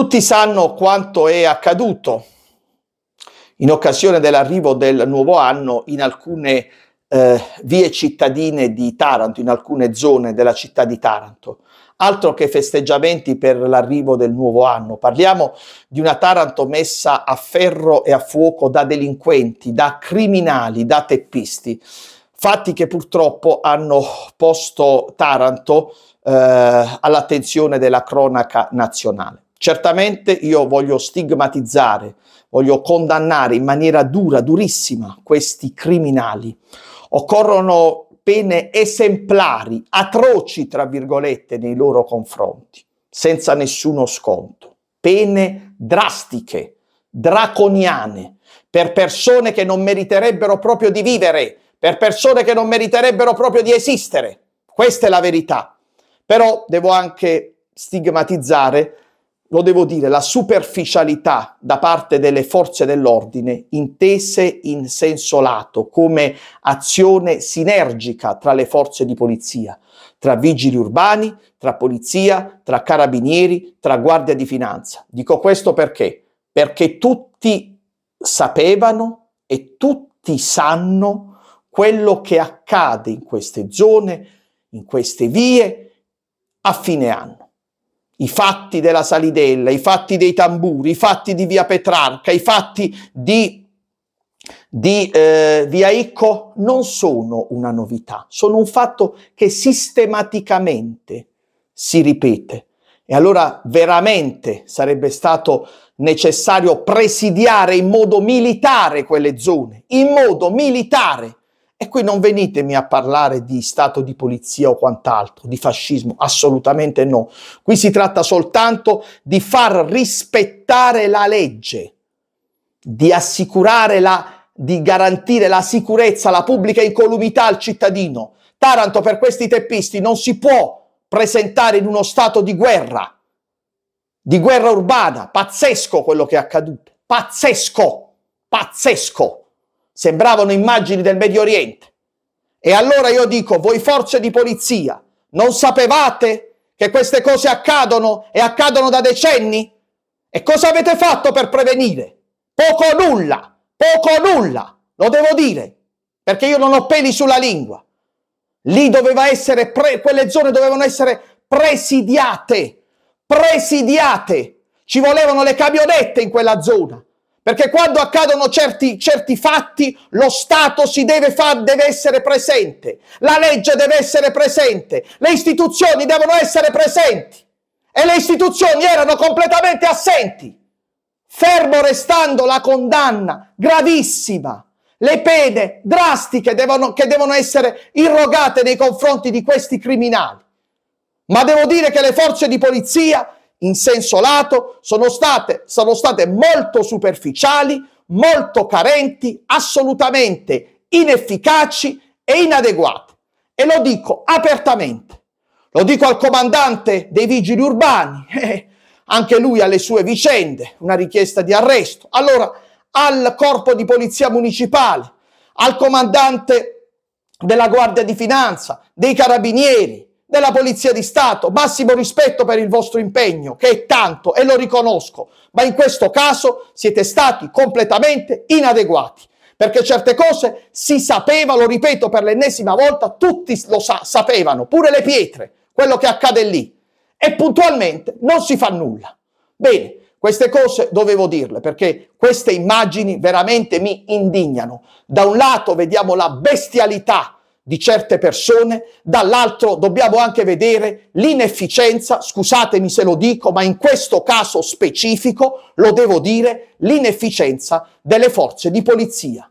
Tutti sanno quanto è accaduto in occasione dell'arrivo del nuovo anno in alcune eh, vie cittadine di Taranto, in alcune zone della città di Taranto. Altro che festeggiamenti per l'arrivo del nuovo anno. Parliamo di una Taranto messa a ferro e a fuoco da delinquenti, da criminali, da teppisti. Fatti che purtroppo hanno posto Taranto eh, all'attenzione della cronaca nazionale. Certamente io voglio stigmatizzare, voglio condannare in maniera dura, durissima questi criminali. Occorrono pene esemplari, atroci, tra virgolette, nei loro confronti, senza nessuno sconto. Pene drastiche, draconiane, per persone che non meriterebbero proprio di vivere, per persone che non meriterebbero proprio di esistere. Questa è la verità. Però devo anche stigmatizzare lo devo dire, la superficialità da parte delle forze dell'ordine intese in senso lato come azione sinergica tra le forze di polizia, tra vigili urbani, tra polizia, tra carabinieri, tra guardia di finanza. Dico questo perché? Perché tutti sapevano e tutti sanno quello che accade in queste zone, in queste vie a fine anno i fatti della Salidella, i fatti dei tamburi, i fatti di via Petrarca, i fatti di, di eh, via Icco non sono una novità, sono un fatto che sistematicamente si ripete. E allora veramente sarebbe stato necessario presidiare in modo militare quelle zone, in modo militare, e qui non venitemi a parlare di stato di polizia o quant'altro, di fascismo, assolutamente no. Qui si tratta soltanto di far rispettare la legge, di assicurare la, di garantire la sicurezza, la pubblica incolumità al cittadino. Taranto per questi teppisti non si può presentare in uno stato di guerra, di guerra urbana. Pazzesco quello che è accaduto. Pazzesco, pazzesco sembravano immagini del Medio Oriente. E allora io dico, voi forze di polizia, non sapevate che queste cose accadono e accadono da decenni? E cosa avete fatto per prevenire? Poco o nulla, poco o nulla, lo devo dire, perché io non ho peli sulla lingua. Lì doveva essere, pre- quelle zone dovevano essere presidiate, presidiate. Ci volevano le camionette in quella zona. Perché quando accadono certi, certi fatti, lo Stato si deve, far, deve essere presente, la legge deve essere presente, le istituzioni devono essere presenti. E le istituzioni erano completamente assenti, fermo restando la condanna gravissima, le pene drastiche devono, che devono essere irrogate nei confronti di questi criminali. Ma devo dire che le forze di polizia in senso lato sono state, sono state molto superficiali, molto carenti, assolutamente inefficaci e inadeguate. E lo dico apertamente. Lo dico al comandante dei vigili urbani, eh, anche lui ha le sue vicende, una richiesta di arresto. Allora, al corpo di polizia municipale, al comandante della Guardia di Finanza, dei carabinieri, della Polizia di Stato, massimo rispetto per il vostro impegno, che è tanto e lo riconosco, ma in questo caso siete stati completamente inadeguati, perché certe cose si sapeva, lo ripeto per l'ennesima volta, tutti lo sa- sapevano, pure le pietre, quello che accade lì, e puntualmente non si fa nulla. Bene, queste cose dovevo dirle perché queste immagini veramente mi indignano. Da un lato vediamo la bestialità di certe persone, dall'altro dobbiamo anche vedere l'inefficienza, scusatemi se lo dico, ma in questo caso specifico lo devo dire, l'inefficienza delle forze di polizia.